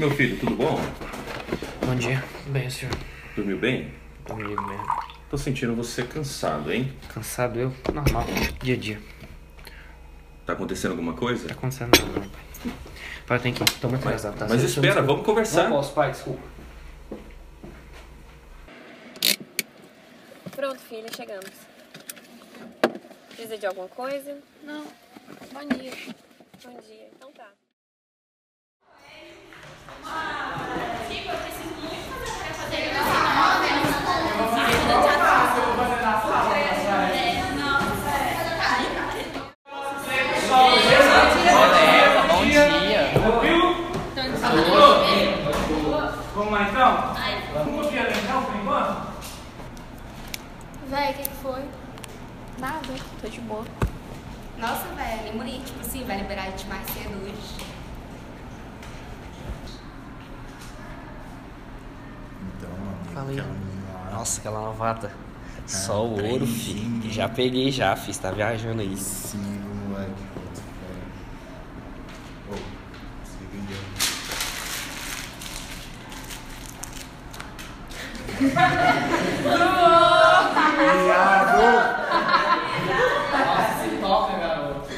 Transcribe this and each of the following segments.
meu filho, tudo bom? Bom dia. Bem, senhor. Dormiu bem? Dormi bem. Tô sentindo você cansado, hein? Cansado eu? Normal. Dia a dia. Tá acontecendo alguma coisa? Tá acontecendo nada, não, pai. Pai, eu tenho que ir. Tô muito atrasado, tá? mas espera, desculpa. vamos conversar. Não posso, pai, desculpa. Pronto, filha, chegamos. Precisa de alguma coisa? Não. Bom dia. Bom dia. Então tá. Nossa, velho, lembrei, tipo assim, vai liberar a gente mais cedo hoje. Então, mano, Falei. aquela menina lá, Nossa, aquela novata. Só o ouro, filho. Já peguei já, fiz. Tá viajando aí. Sim, moleque. puta, velho. Ô, se liga aí. Se toca, garoto.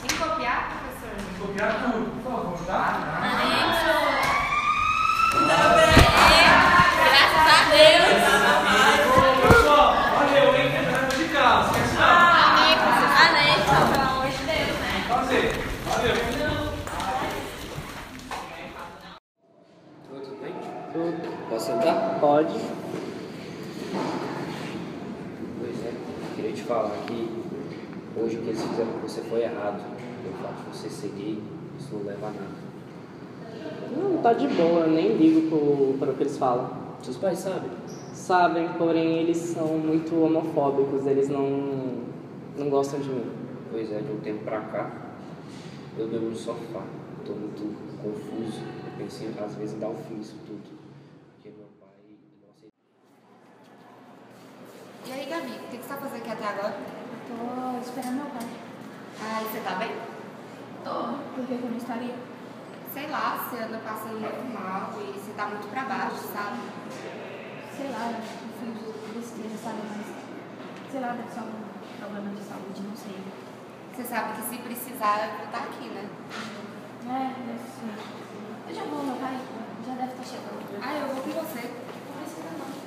Tem que copiar, professor? Copiar tudo, por favor, tá? Graças a Deus! Pessoal, valeu, hein? Entrando de casa. Amém, então, pelo amor de Deus, né? Fazer, valeu. Tudo bem? Tudo. Posso sentar? Pode. Pois é, queria te falar que hoje o que eles fizeram com você foi errado. O fato de você ser gay, isso não leva a nada. Não, tá de boa, eu nem ligo para o que eles falam. Seus pais sabem? Sabem, porém eles são muito homofóbicos, eles não, não gostam de mim. Pois é, de um tempo pra cá, eu durmo no sofá. Tô muito confuso. Eu pensei às vezes em dar um fim nisso tudo. Porque meu pai não aceita. E aí, Gabi, o que você tá fazendo aqui até agora? Tô esperando meu pai. Ai, você tá bem? Tô. Por que eu não estaria? Sei lá, você anda passando muito mal e você tá muito pra baixo, sabe? Sei lá, eu fiz besteira, sabe? Mas, sei lá, deve ser algum problema de saúde, não sei. Você sabe que se precisar, eu vou estar aqui, né? É, deve ser. Eu já vou, meu pai já deve estar chegando. Ah, eu vou com você. Não precisa não.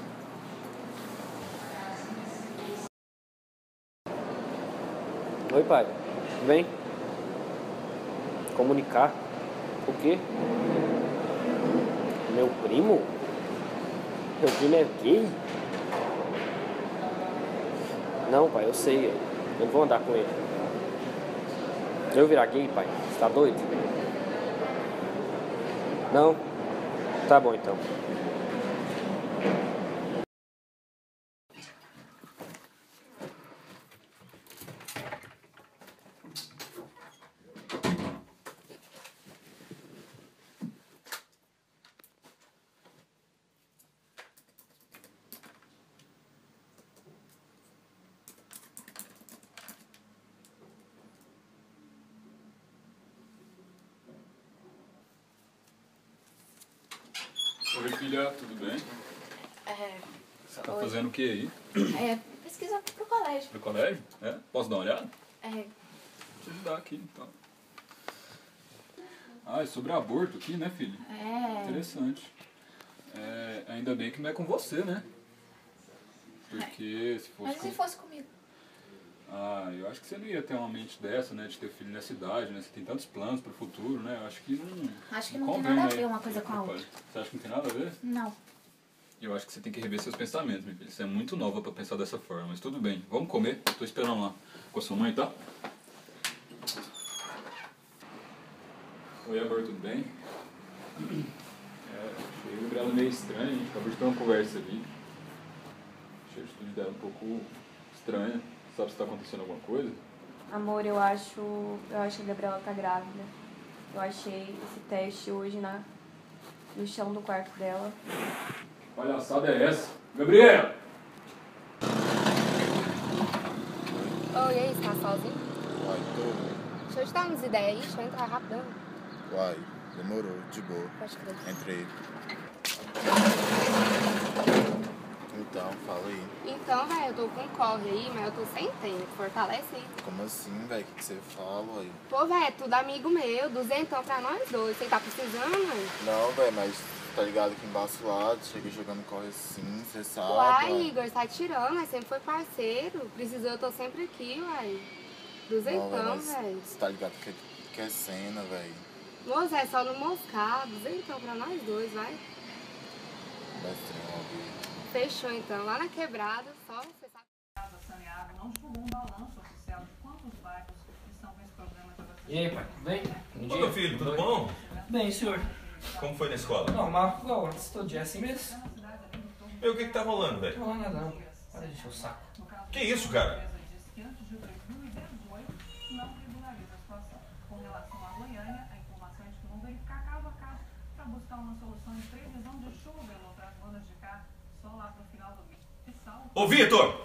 Oi, pai. Vem. Comunicar. O quê? Meu primo? Meu primo é gay? Não, pai, eu sei. Eu não vou andar com ele. Eu virar gay, pai? Você tá doido? Não? Tá bom então. Oi, filha, tudo bem? É, Você tá fazendo o que aí? é pesquisa pro colégio. Pro colégio? É? Posso dar uma olhada? É, te ajudar aqui, então. Ah, é sobre aborto aqui, né, filho? É. Interessante. É, ainda bem que não é com você, né? Porque se fosse Mas com... se fosse comigo? Ah, eu acho que você não ia ter uma mente dessa, né? De ter filho nessa idade, né? Você tem tantos planos pro futuro, né? Eu acho que não. Acho que não tem convém, nada a né? ver uma coisa com a outra. Você acha que não tem nada a ver? Não. Eu acho que você tem que rever seus pensamentos, minha filha. Você é muito nova pra pensar dessa forma, mas tudo bem. Vamos comer. Tô esperando lá com a sua mãe, tá? Oi, amor, tudo bem? É, achei a Gabriela meio gente acabou de ter uma conversa ali. Achei a atitude dela um pouco estranha. Sabe se tá acontecendo alguma coisa? Amor, eu acho, eu acho que a Gabriela tá grávida. Eu achei esse teste hoje na, no chão do quarto dela. Palhaçada é essa? Gabriela! Oi, e aí, você tá sozinho? Uai, tô. Deixa eu te dar umas ideias aí, deixa eu entrar rapidão. Uai, demorou, de boa. Pode crer. Entrei. Então, fala aí. Então, velho, eu tô com corre aí, mas eu tô sem tempo. Fortalece aí. Como assim, velho? O que, que você fala aí? Pô, velho, é tudo amigo meu, duzentão pra nós dois. Você tá precisando, mãe? Não, velho, mas tá ligado que embaixo lá, cheguei jogando corre assim, você sabe. Uai, uai. Igor, tá tirando, mas sempre foi parceiro. Precisou, eu tô sempre aqui, uai. Duzentão, velho. Você tá ligado que, que é cena, velho. Moça, é só no moscado. Duzentão pra nós dois, vai. Mestrão, alguém. Fechou, então. Lá na quebrada, só você sabe. Saneado não divulgou um balanço oficial de quantos bairros estão com esse problema de abastecimento. E aí, pai, tudo bem? Bom Ô, meu filho, tudo bom? Bem, senhor. Como foi na escola? Normal, igual antes, todo dia é assim mesmo. Meu, o que que tá rolando, Não velho? rola nada não. Para de encher o saco. Que isso, cara? que antes de 2018 não regulariza a situação. Com relação à Goiânia, a informação é de que vão verificar caso a caso para buscar uma solução em previsão de chuva em outras zonas de cá só lá pro final do mês. Salvo Ô, Vitor!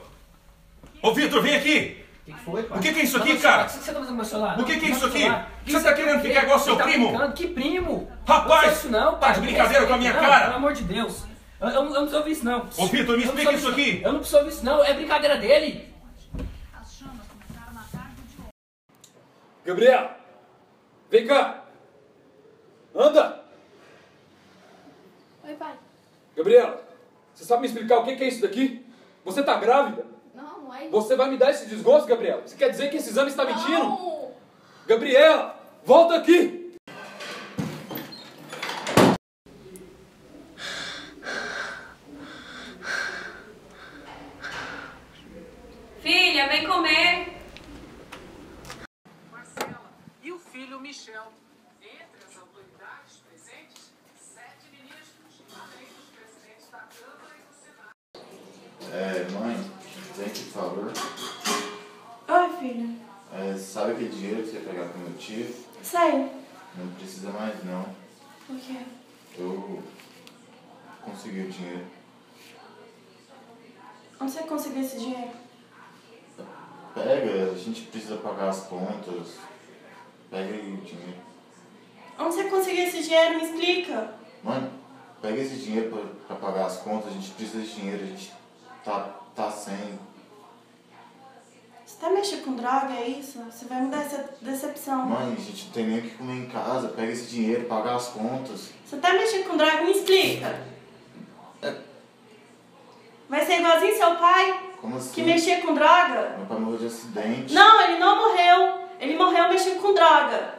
Ô, Vitor, vem aqui! O que, que foi, pai? O que que é isso Não, aqui, não, cara? O que você tá fazendo com meu celular? O que que é Não, isso aqui? celular. Você tá querendo ficar igual seu tá primo? brincando? Que primo? Rapaz, isso não, pai. tá de brincadeira com a minha Não, cara? Pelo amor de Deus. Eu, eu, eu não preciso ouvir isso não. Ô, Vitor, me explica isso aqui. Eu não preciso ouvir isso não. É brincadeira dele. Gabriela! Vem cá! Anda! Oi, pai. Gabriela, você sabe me explicar o que que é isso daqui? Você tá grávida? Não, não é isso. Você vai me dar esse desgosto, Gabriela? Você quer dizer que esse exame está mentindo? Não. Gabriela, volta aqui! Filha, vem comer. Marcela e o filho Michel. Por favor. Oi, filha. É, sabe aquele dinheiro que você ia pegar com meu tio? Sei. Não precisa mais, não. O quê? Eu consegui o dinheiro. Onde você conseguiu esse dinheiro? Pega, a gente precisa pagar as contas. Pega aí o dinheiro. Onde você conseguiu esse dinheiro? Me explica. Mano, pega esse dinheiro pra, pra pagar as contas, a gente precisa desse dinheiro, a gente tá, tá sem. Você tá mexendo com droga, é isso? Você vai me dar essa decepção. Mãe, a gente tem nem o que comer em casa, pega esse dinheiro, paga as contas. Você tá mexendo com droga? Me explica. Vai ser igualzinho seu pai, Como assim? que mexia com droga? Meu pai morreu de acidente. Não, ele não morreu. Ele morreu mexendo com droga.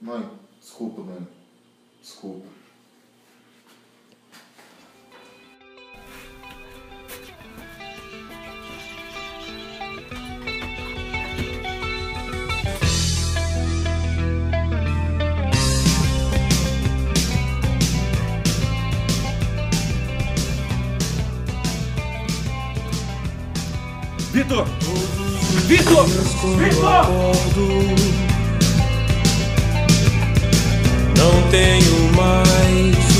Mãe, desculpa, mãe. Desculpa. Vitor! Vitor! Não tenho mais